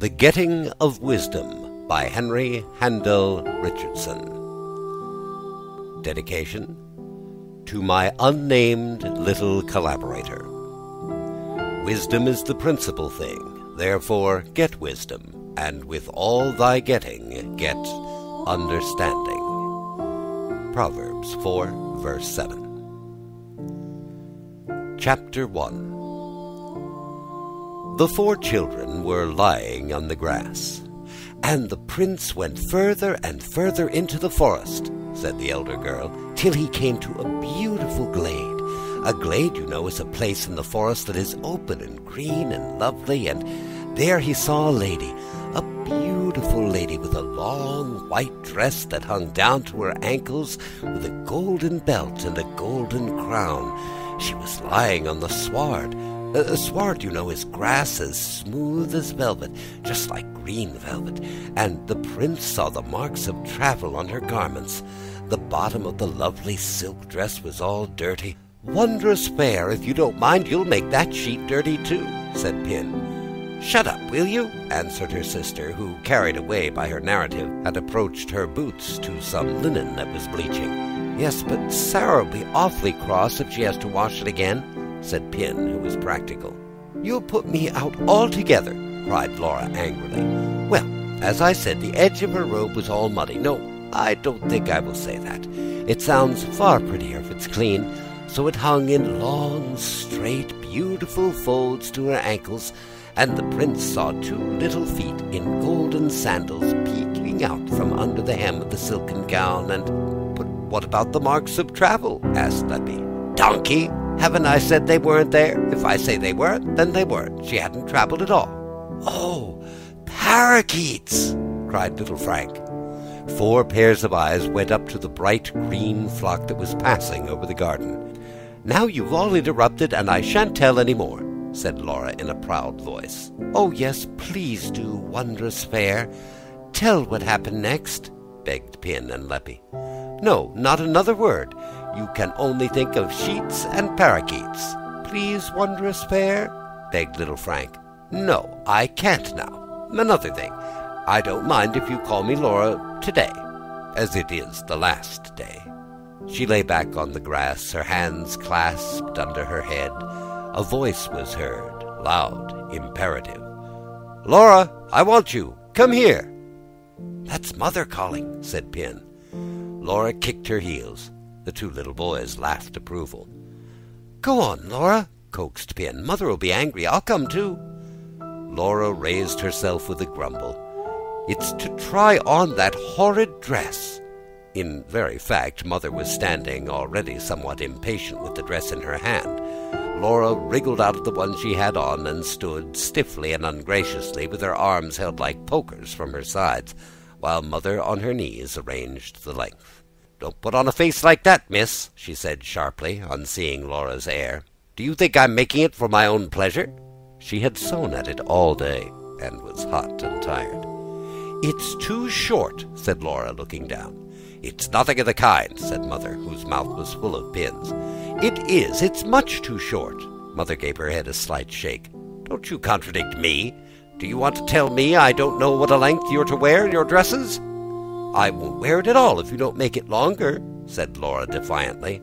The Getting of Wisdom by Henry Handel Richardson. Dedication to my unnamed little collaborator. Wisdom is the principal thing, therefore get wisdom, and with all thy getting get understanding. Proverbs 4, verse 7. Chapter 1 The four children were lying on the grass. And the prince went further and further into the forest, said the elder girl, till he came to a beautiful glade. A glade, you know, is a place in the forest that is open and green and lovely, and there he saw a lady, a beautiful lady with a long white dress that hung down to her ankles, with a golden belt and a golden crown. She was lying on the sward. Uh, sward, you know, is grass as smooth as velvet, just like green velvet, and the prince saw the marks of travel on her garments. The bottom of the lovely silk dress was all dirty. Wondrous fair, if you don't mind, you'll make that sheet dirty too, said Pin. Shut up, will you? answered her sister, who, carried away by her narrative, had approached her boots to some linen that was bleaching. Yes, but Sarah'll be awfully cross if she has to wash it again, said Pin, who was practical. You'll put me out altogether, cried Laura angrily. Well, as I said, the edge of her robe was all muddy. No, I don't think I will say that. It sounds far prettier if it's clean. So it hung in long, straight, beautiful folds to her ankles, and the prince saw two little feet in golden sandals peeking out from under the hem of the silken gown, and but what about the marks of travel? asked Leppie. Donkey! Haven't I said they weren't there? If I say they weren't, then they weren't. She hadn't traveled at all. Oh, parakeets! cried little Frank. Four pairs of eyes went up to the bright green flock that was passing over the garden. Now you've all interrupted, and I shan't tell any more, said Laura in a proud voice. Oh, yes, please do, wondrous fair. Tell what happened next, begged Pin and Leppie. No, not another word. You can only think of sheets and parakeets. Please, wondrous fair, begged little Frank. No, I can't now. Another thing. I don't mind if you call me Laura today, as it is the last day. She lay back on the grass, her hands clasped under her head. A voice was heard, loud, imperative. Laura, I want you. Come here. That's mother calling, said Pin. Laura kicked her heels. The two little boys laughed approval. Go on, Laura, coaxed Pin. Mother'll be angry. I'll come too. Laura raised herself with a grumble. It's to try on that horrid dress. In very fact, Mother was standing, already somewhat impatient with the dress in her hand. Laura wriggled out of the one she had on and stood stiffly and ungraciously with her arms held like pokers from her sides while Mother on her knees arranged the length. Don't put on a face like that, miss, she said sharply, on seeing Laura's air. Do you think I'm making it for my own pleasure? She had sewn at it all day, and was hot and tired. It's too short, said Laura, looking down. It's nothing of the kind, said Mother, whose mouth was full of pins. It is. It's much too short. Mother gave her head a slight shake. Don't you contradict me. Do you want to tell me I don't know what a length you're to wear in your dresses? I won't wear it at all if you don't make it longer, said Laura defiantly.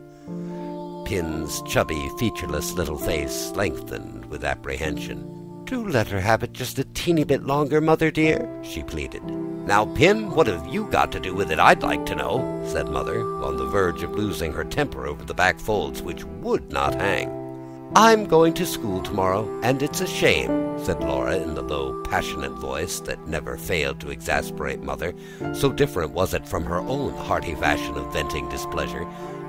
Pin's chubby, featureless little face lengthened with apprehension. Do let her have it just a teeny bit longer, Mother dear, she pleaded. Now, Pin, what have you got to do with it, I'd like to know, said Mother, on the verge of losing her temper over the back folds which would not hang. I'm going to school tomorrow, and it's a shame, said Laura in the low, passionate voice that never failed to exasperate Mother, so different was it from her own hearty fashion of venting displeasure.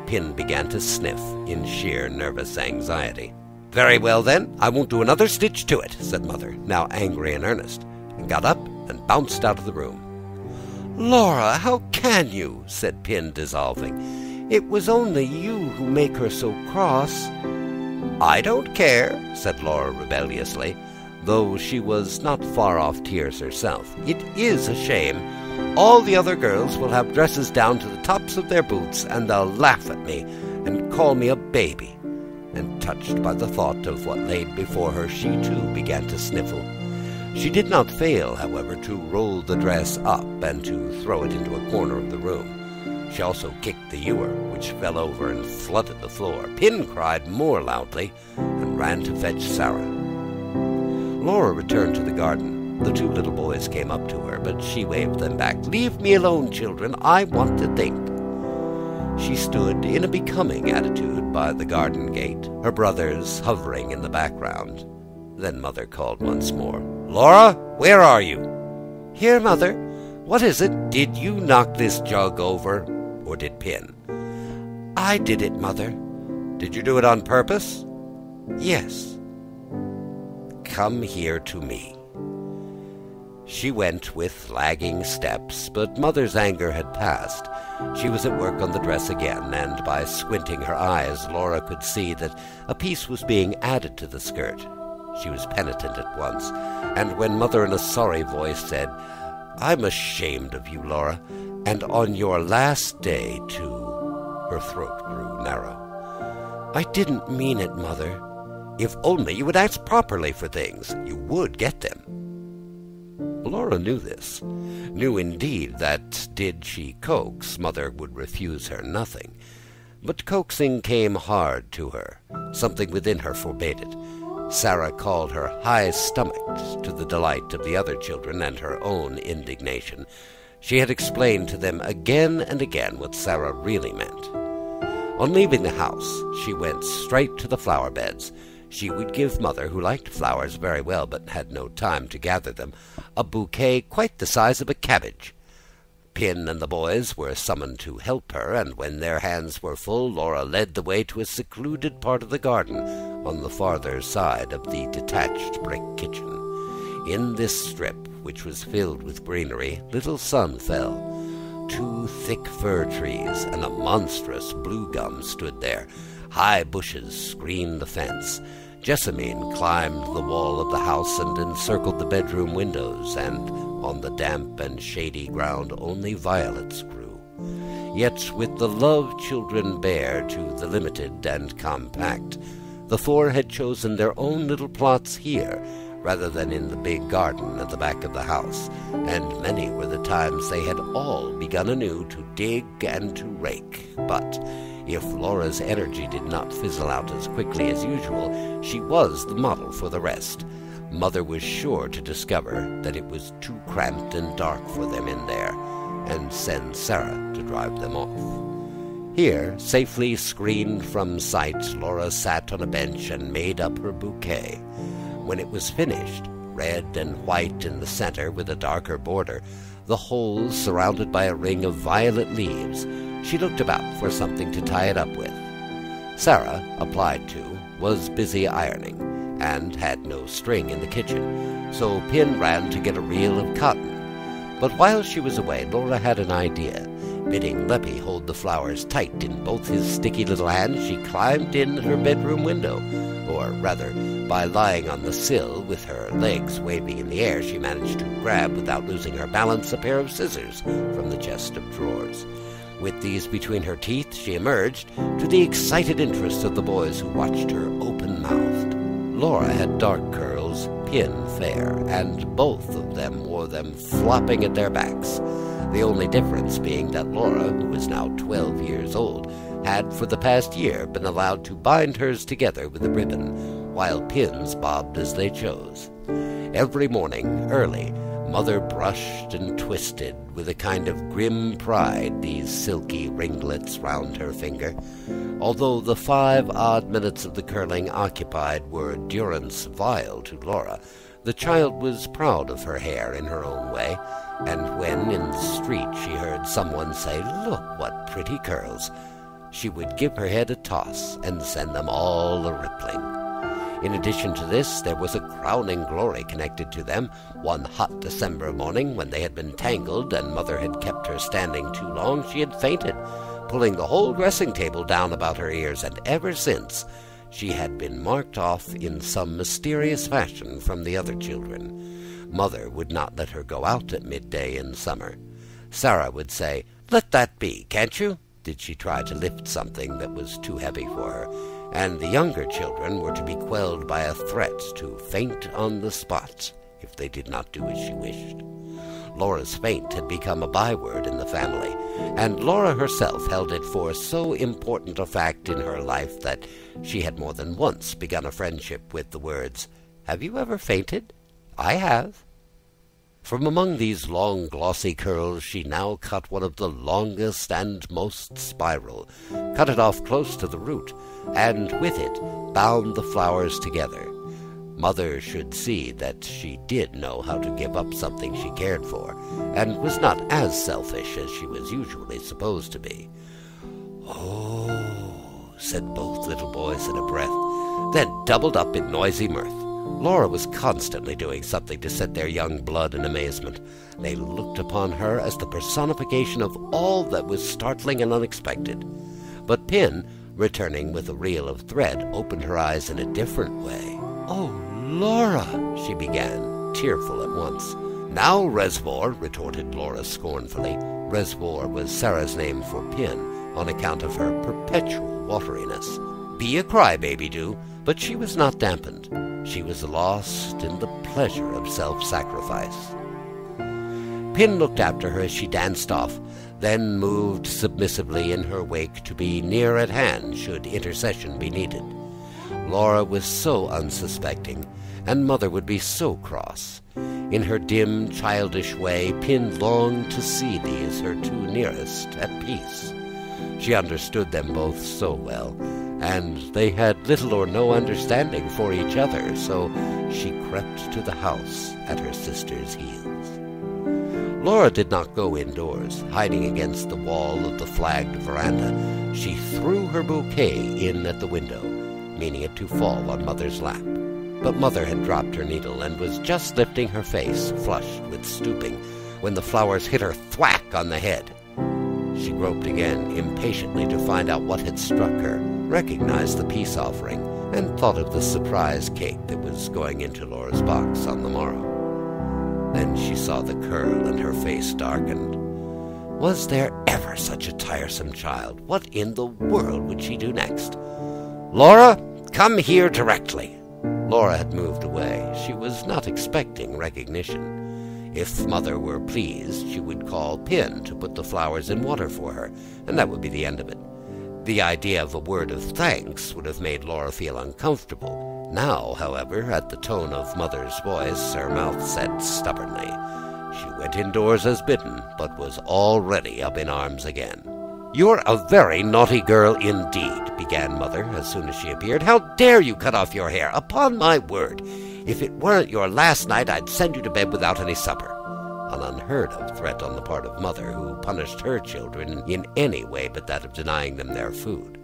Pin began to sniff in sheer nervous anxiety. Very well, then, I won't do another stitch to it, said Mother, now angry in earnest, and got up and bounced out of the room. Laura, how can you? said Pin, dissolving. It was only you who make her so cross. I don't care, said Laura rebelliously, though she was not far off tears herself. It is a shame. All the other girls will have dresses down to the tops of their boots, and they'll laugh at me and call me a baby. And touched by the thought of what laid before her, she too began to sniffle. She did not fail, however, to roll the dress up and to throw it into a corner of the room. She also kicked the ewer, which fell over and flooded the floor. Pin cried more loudly and ran to fetch Sarah. Laura returned to the garden. The two little boys came up to her, but she waved them back. Leave me alone, children. I want to think. She stood in a becoming attitude by the garden gate, her brothers hovering in the background. Then Mother called once more. Laura, where are you? Here, Mother. What is it? Did you knock this jug over, or did Pin? I did it, Mother. Did you do it on purpose? Yes. Come here to me. She went with lagging steps, but Mother's anger had passed. She was at work on the dress again, and by squinting her eyes, Laura could see that a piece was being added to the skirt. She was penitent at once, and when Mother in a sorry voice said, I'm ashamed of you, Laura, and on your last day, too, her throat grew narrow. I didn't mean it, Mother. If only you would ask properly for things, you would get them. Laura knew this, knew indeed that did she coax, Mother would refuse her nothing. But coaxing came hard to her. Something within her forbade it. Sarah called her high-stomached, to the delight of the other children and her own indignation. She had explained to them again and again what Sarah really meant. On leaving the house, she went straight to the flower beds. She would give Mother, who liked flowers very well but had no time to gather them, a bouquet quite the size of a cabbage. Pin and the boys were summoned to help her, and when their hands were full, Laura led the way to a secluded part of the garden on the farther side of the detached brick kitchen. In this strip, which was filled with greenery, little sun fell. Two thick fir trees and a monstrous blue gum stood there. High bushes screened the fence. Jessamine climbed the wall of the house and encircled the bedroom windows, and on the damp and shady ground only violets grew. Yet with the love children bear to the limited and compact, the four had chosen their own little plots here rather than in the big garden at the back of the house, and many were the times they had all begun anew to dig and to rake. But if Laura's energy did not fizzle out as quickly as usual, she was the model for the rest. Mother was sure to discover that it was too cramped and dark for them in there, and send Sarah to drive them off. Here, safely screened from sight, Laura sat on a bench and made up her bouquet. When it was finished, red and white in the center with a darker border, the whole surrounded by a ring of violet leaves, she looked about for something to tie it up with. Sarah, applied to, was busy ironing, and had no string in the kitchen, so Pin ran to get a reel of cotton. But while she was away, Laura had an idea. Bidding Leppie hold the flowers tight in both his sticky little hands, she climbed in at her bedroom window, or rather, by lying on the sill with her legs waving in the air, she managed to grab, without losing her balance, a pair of scissors from the chest of drawers. With these between her teeth, she emerged, to the excited interest of the boys who watched her open-mouthed. Laura had dark curls, Pin fair, and both of them wore them flopping at their backs. The only difference being that Laura, who was now twelve years old, had for the past year been allowed to bind hers together with a ribbon, while Pin's bobbed as they chose. Every morning, early, Mother brushed and twisted with a kind of grim pride these silky ringlets round her finger. Although the five odd minutes of the curling occupied were durance vile to Laura, the child was proud of her hair in her own way, and when in the street she heard someone say, Look, what pretty curls, she would give her head a toss and send them all a rippling. In addition to this, there was a crowning glory connected to them. One hot December morning, when they had been tangled and Mother had kept her standing too long, she had fainted, pulling the whole dressing table down about her ears, and ever since she had been marked off in some mysterious fashion from the other children. Mother would not let her go out at midday in summer. Sarah would say, Let that be, can't you? did she try to lift something that was too heavy for her and the younger children were to be quelled by a threat to faint on the spot. if they did not do as she wished. Laura's faint had become a byword in the family, and Laura herself held it for so important a fact in her life that she had more than once begun a friendship with the words, Have you ever fainted? I have. From among these long glossy curls she now cut one of the longest and most spiral, cut it off close to the root, and with it bound the flowers together. Mother should see that she did know how to give up something she cared for, and was not as selfish as she was usually supposed to be. Oh, said both little boys in a breath, then doubled up in noisy mirth. Laura was constantly doing something to set their young blood in amazement. They looked upon her as the personification of all that was startling and unexpected. But Pin, returning with a reel of thread, opened her eyes in a different way. Oh, Laura, she began, tearful at once. Now, Resvor, retorted Laura scornfully. Resvor was Sarah's name for Pin, on account of her perpetual wateriness. Be a crybaby, do, but she was not dampened. She was lost in the pleasure of self-sacrifice. Pin looked after her as she danced off, then moved submissively in her wake to be near at hand should intercession be needed. Laura was so unsuspecting, and Mother would be so cross. In her dim, childish way, Pin longed to see these, her two nearest, at peace. She understood them both so well, and they had little or no understanding for each other, so she crept to the house at her sister's heels. Laura did not go indoors, hiding against the wall of the flagged veranda. She threw her bouquet in at the window, meaning it to fall on Mother's lap. But Mother had dropped her needle and was just lifting her face, flushed with stooping, when the flowers hit her thwack on the head. She groped again, impatiently to find out what had struck her, recognized the peace offering, and thought of the surprise cake that was going into Laura's box on the morrow. Then she saw the curl and her face darkened. Was there ever such a tiresome child? What in the world would she do next? Laura, come here directly. Laura had moved away. She was not expecting recognition. If Mother were pleased, she would call Pin to put the flowers in water for her, and that would be the end of it. The idea of a word of thanks would have made Laura feel uncomfortable. Now, however, at the tone of Mother's voice, her mouth set stubbornly. She went indoors as bidden, but was already up in arms again. You're a very naughty girl indeed, began Mother as soon as she appeared. How dare you cut off your hair? Upon my word, if it weren't your last night, I'd send you to bed without any supper. An unheard of threat on the part of Mother, who punished her children in any way but that of denying them their food.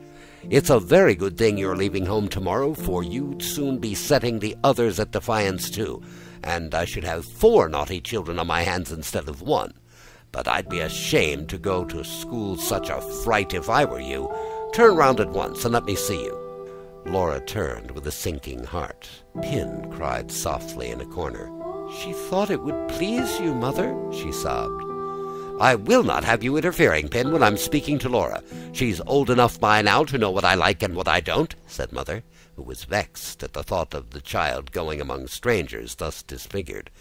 It's a very good thing you're leaving home tomorrow, for you'd soon be setting the others at defiance too, and I should have four naughty children on my hands instead of one. But I'd be ashamed to go to school such a fright if I were you. Turn round at once and let me see you. Laura turned with a sinking heart. Pin cried softly in a corner. She thought it would please you, Mother, she sobbed. I will not have you interfering, Pin, when I'm speaking to Laura. She's old enough by now to know what I like and what I don't, said Mother, who was vexed at the thought of the child going among strangers thus disfigured.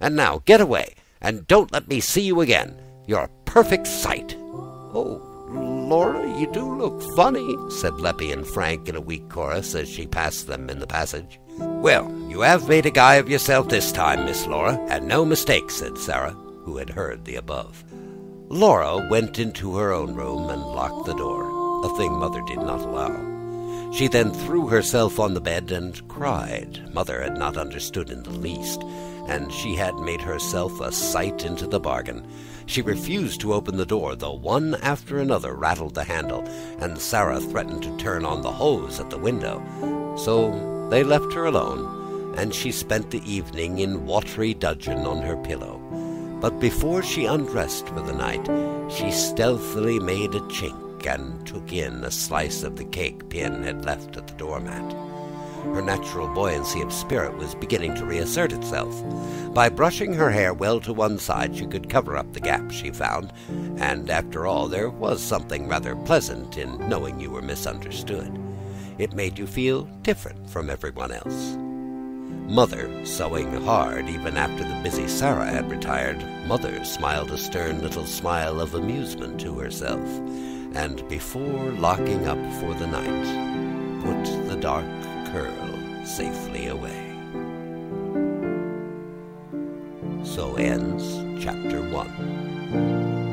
And now get away and don't let me see you again. You're a perfect sight. Oh, Laura, you do look funny, said Leppie and Frank in a weak chorus as she passed them in the passage. Well, you have made a guy of yourself this time, Miss Laura, and no mistake, said Sarah, who had heard the above. Laura went into her own room and locked the door, a thing Mother did not allow. She then threw herself on the bed and cried. Mother had not understood in the least, and she had made herself a sight into the bargain. She refused to open the door, though one after another rattled the handle, and Sarah threatened to turn on the hose at the window. So they left her alone, and she spent the evening in watery dudgeon on her pillow. But before she undressed for the night, she stealthily made a chink and took in a slice of the cake Pin had left at the doormat. Her natural buoyancy of spirit was beginning to reassert itself. By brushing her hair well to one side, she could cover up the gap she found, and after all, there was something rather pleasant in knowing you were misunderstood. It made you feel different from everyone else. Mother sewing hard even after the busy Sarah had retired, Mother smiled a stern little smile of amusement to herself, and before locking up for the night, put the dark curl safely away. So ends chapter one.